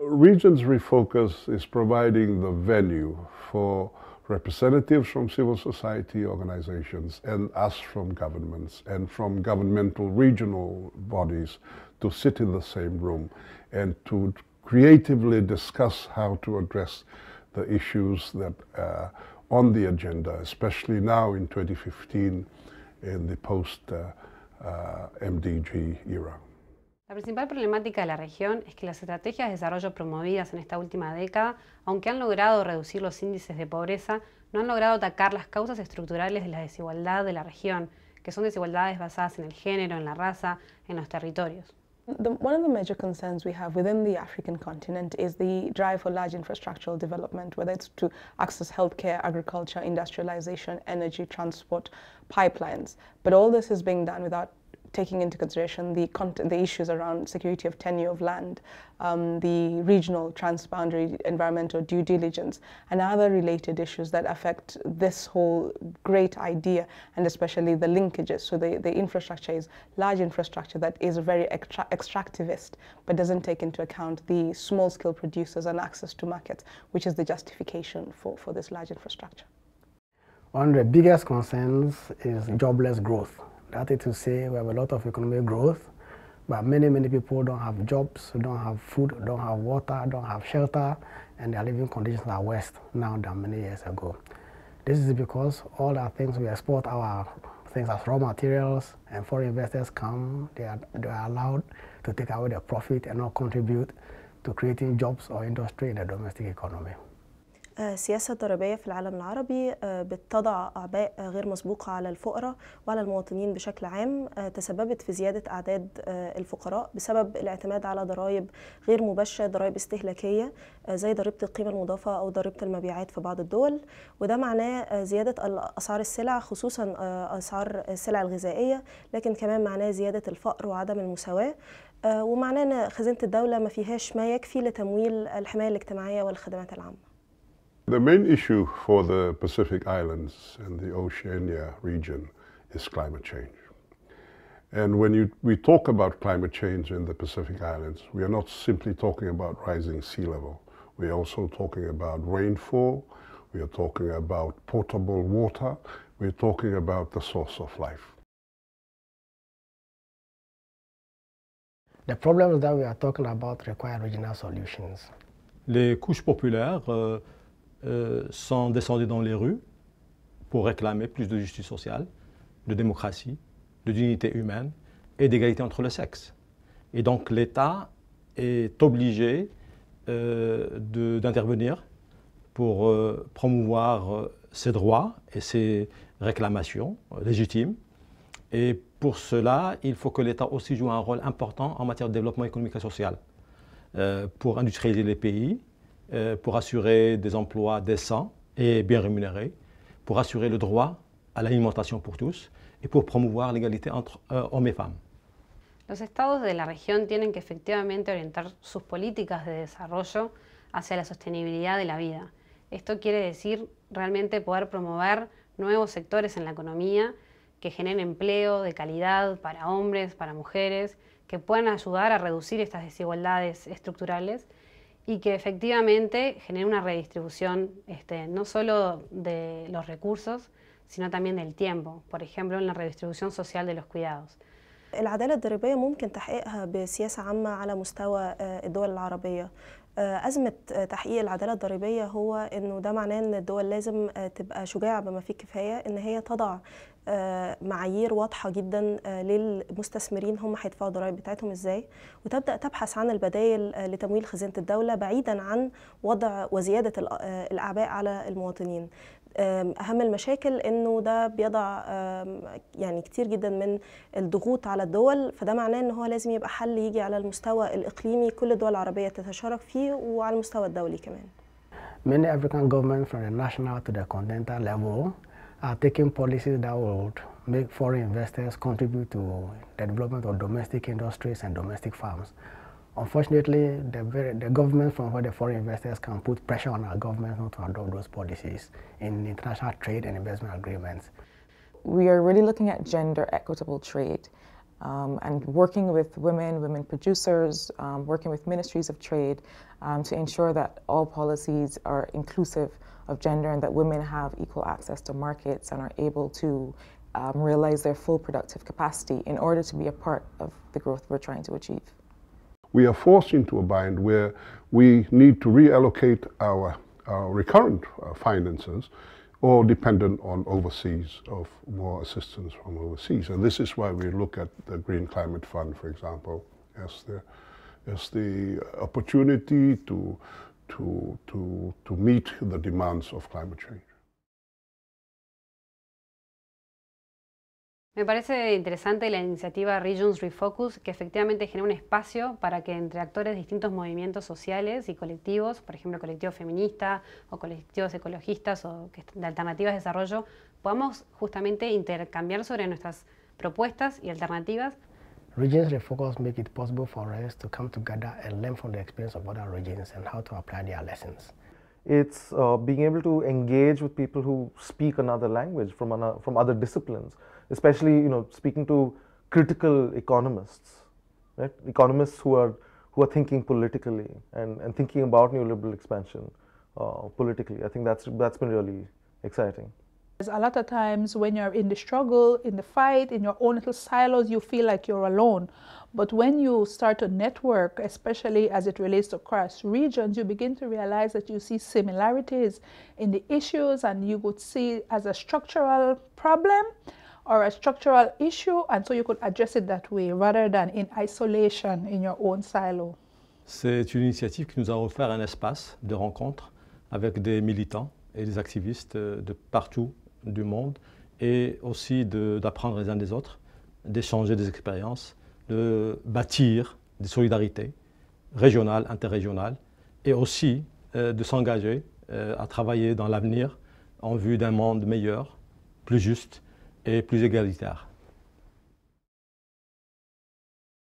Regions Refocus is providing the venue for representatives from civil society organizations and us from governments and from governmental regional bodies to sit in the same room and to creatively discuss how to address the issues that are on the agenda, especially now in 2015 in the post-MDG uh, uh, era. La principal problemática de la región es que las estrategias de desarrollo promovidas en esta última década, aunque han logrado reducir los índices de pobreza, no han logrado atacar las causas estructurales de la desigualdad de la región, que son desigualdades basadas en el género, en la raza, en los territorios. The, one of the major concerns we have within the African continent is the drive for large infrastructural development, whether it's to access healthcare, agriculture, industrialization, energy, transport, pipelines. But all this is being done without taking into consideration the, the issues around security of tenure of land, um, the regional transboundary environmental due diligence, and other related issues that affect this whole great idea, and especially the linkages. So the, the infrastructure is large infrastructure that is very extra extractivist, but doesn't take into account the small-scale producers and access to markets, which is the justification for, for this large infrastructure. One of the biggest concerns is jobless growth. That is to say, we have a lot of economic growth, but many, many people don't have jobs, don't have food, don't have water, don't have shelter, and their living conditions are worse now than many years ago. This is because all the things we export our things as raw materials and foreign investors come, they are, they are allowed to take away their profit and not contribute to creating jobs or industry in the domestic economy. السياسة الضريبية في العالم العربي بتضع أعباء غير مسبوقة على الفقراء وعلى المواطنين بشكل عام تسببت في زيادة أعداد الفقراء بسبب الاعتماد على ضرائب غير مباشرة ضرائب استهلاكية زي ضريبة القيمة المضافة أو ضريبة المبيعات في بعض الدول. وده معناه زيادة أسعار السلع خصوصا أسعار السلع الغذائية لكن كمان معناه زيادة الفقر وعدم المساواة. ومعناه أن خزينة الدولة ما فيهاش ما يكفي لتمويل الحماية الاجتماعية والخدمات العامة. The main issue for the Pacific Islands and the Oceania region is climate change. And when you, we talk about climate change in the Pacific Islands, we are not simply talking about rising sea level. We are also talking about rainfall, we are talking about potable water, we are talking about the source of life. The problems that we are talking about require regional solutions. Les couches populaires euh, euh, sont descendues dans les rues pour réclamer plus de justice sociale, de démocratie, de dignité humaine et d'égalité entre les sexes. Et donc l'État est obligé euh, d'intervenir pour euh, promouvoir ses droits et ses réclamations légitimes. Et pour cela, il faut que l'État aussi joue un rôle important en matière de développement économique et social, pour industrialiser les pays, pour assurer des emplois décents et bien rémunérés, pour assurer le droit à l'alimentation pour tous et pour promouvoir l'égalité entre hommes et femmes. Los estados de la región tienen que efectivamente orientar sus políticas de desarrollo hacia la sostenibilidad de la vida. Esto quiere decir realmente poder promover nuevos sectores en la economía que generen empleo de calidad para hombres, para mujeres, que puedan ayudar a reducir estas desigualdades estructurales y que efectivamente genere una redistribución este, no solo de los recursos, sino también del tiempo, por ejemplo, en la redistribución social de los cuidados. العدالة الضريبية ممكن تحقيقها بسياسة عامة على مستوى الدول العربية أزمة تحقيق العدالة الضريبية هو إنه ده معناه إن الدول لازم تبقى شجاعة بما فيه الكفاية إن هي تضع معايير واضحة جدا للمستثمرين هم هيدفعوا الضرائب بتاعتهم إزاي. وتبدأ تبحث عن البدائل لتمويل خزينة الدولة بعيدا عن وضع وزيادة الأعباء على المواطنين. أهم المشاكل إنه ده بيضع يعني كتير جدا من الضغوط على الدول فده معناه إن هو لازم يبقى حل يجي على المستوى الإقليمي كل الدول العربية تتشارك فيه وعلى المستوى الدولي كمان. Many African governments from the national to the continental level are taking policies that would make foreign investors contribute to the development of domestic industries and domestic farms. Unfortunately, the, very, the government from where the foreign investors can put pressure on our government not to adopt those policies in international trade and investment agreements. We are really looking at gender equitable trade. um, and working with women, women producers, um, working with ministries of trade um, to ensure that all policies are inclusive of gender and that women have equal access to markets and are able to um, realize their full productive capacity in order to be a part of the growth we're trying to achieve. We are forced into a bind where we need to reallocate our, our recurrent uh, finances or dependent on overseas of more assistance from overseas. And this is why we look at the Green Climate Fund, for example, as the, as the opportunity to, to, to, to meet the demands of climate change. Me parece interesante la iniciativa Regions Refocus, que efectivamente genera un espacio para que entre actores de distintos movimientos sociales y colectivos, por ejemplo, colectivos feministas o colectivos ecologistas o de alternativas de desarrollo, podamos justamente intercambiar sobre nuestras propuestas y alternativas. Regions Refocus make it possible for us to come together and learn from the experience of other regions and how to apply their lessons. It's uh, being able to engage with people who speak another language from, from other disciplines especially you know speaking to critical economists, right? Economists who are who are thinking politically and, and thinking about neoliberal expansion uh, politically. I think that's that's been really exciting. A lot of times when you're in the struggle, in the fight, in your own little silos, you feel like you're alone. But when you start to network, especially as it relates to cross regions, you begin to realize that you see similarities in the issues and you would see as a structural problem or a structural issue, and so you could address it that way rather than in isolation in your own silo. C'est une initiative qui nous a offert un espace de rencontre avec des militants et des activistes euh, de partout du monde et aussi d'apprendre les uns des autres, d'échanger des expériences, de bâtir des solidarités régionales, interrégionales et aussi euh, de s'engager euh, à travailler dans l'avenir en vue d'un monde meilleur, plus juste et plus égalitaire.